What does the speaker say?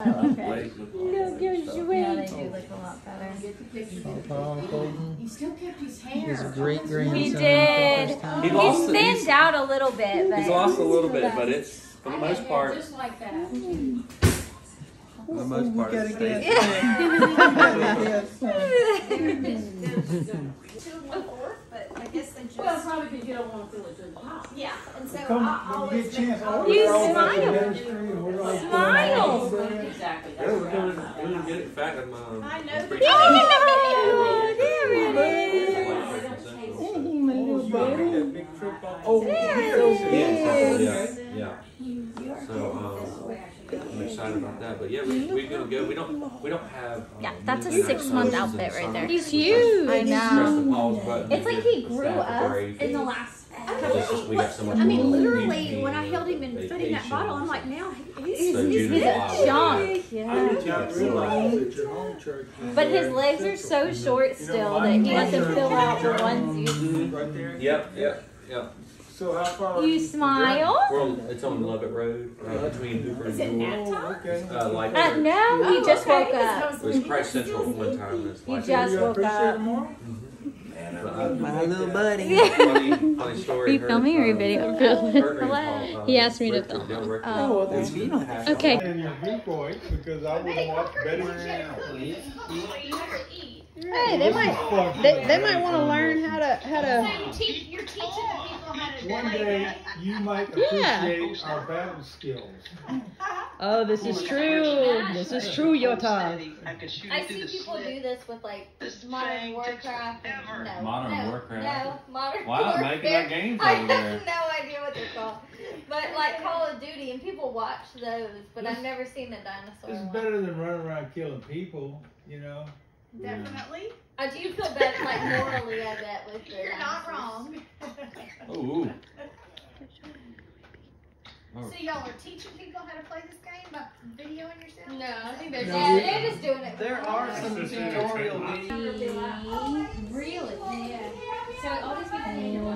Oh, okay. Legs look Look, you're Yeah, they do look a lot better. Paul He still kept his his hair. great grandson. He did. He He lost the- thinned he's- out a little bit, but He's lost a little bit, but it's for the I most part. Just like that. For the most part, We it's but I guess they just. Well, probably because you don't want to feel it too hot. Yeah, and so Come, I when always. you get a chance, I'll You roll back to smile. Main Street and we're gonna- Smile. Exactly. Yeah, we're gonna, we're gonna get it fat. I'm, um, I know. I'm Oh, there it is. Hey, my little You buddy. made that big trip up. Oh, There he's it so is. big. Yeah, yeah. So, um, I'm excited about that. But yeah, we, we're gonna go. We don't, we don't have. Um, Yeah, that's a six-month outfit right there. He's huge. I Press know. the pause button. It's like he grew up. In the last. It's just we got so much I mean, more literally, eating when I held him and and fed him that bottle, I'm like, now So he's. June He's and a July, chunk. I Yeah. did not realize that your home church. was But his there legs are so short still that he doesn't fill out the onesie. Right there. Yep, yep, yep. So how far? are You from smile? We're on, it's on Lovett Road, uh, between Hoover Is and it Newell. nap time? Oh, okay. Uh, like, Uh, no, he Oh, just okay, woke up. was it was like, Christ Central at one time. and It's He like, just You woke appreciate up. it tomorrow? Man, But, uh, My little that. buddy. funny, funny story. Are you filming or are you video? her uh, He asked me to film him. Oh, well, then you don't have to. Okay. And your viewpoint, because I wouldn't watch better. Hey, they might they, they might want to learn how to how to. You teach, you're teaching the people how to. One day, you might appreciate our battle skills. Oh, this is true. This is true, Yota. I could shoot I it through see people do this with like Modern thing Warcraft. and- No, Modern no, Warcraft? No, Modern Wow, Warfare. making up games I over there. have no idea what they're called. But like Call of Duty, and people watch those, but I've never seen a dinosaur It's one. better than running around killing people, you know? Definitely. I do feel better, like morally, I bet, with the You're not dinosaurs. wrong. Ooh. So y'all are teaching people how to play this game by videoing yourself? No, I think they're No, just, they're just doing it. There are some tutorial videos. Really? Yeah. So all these people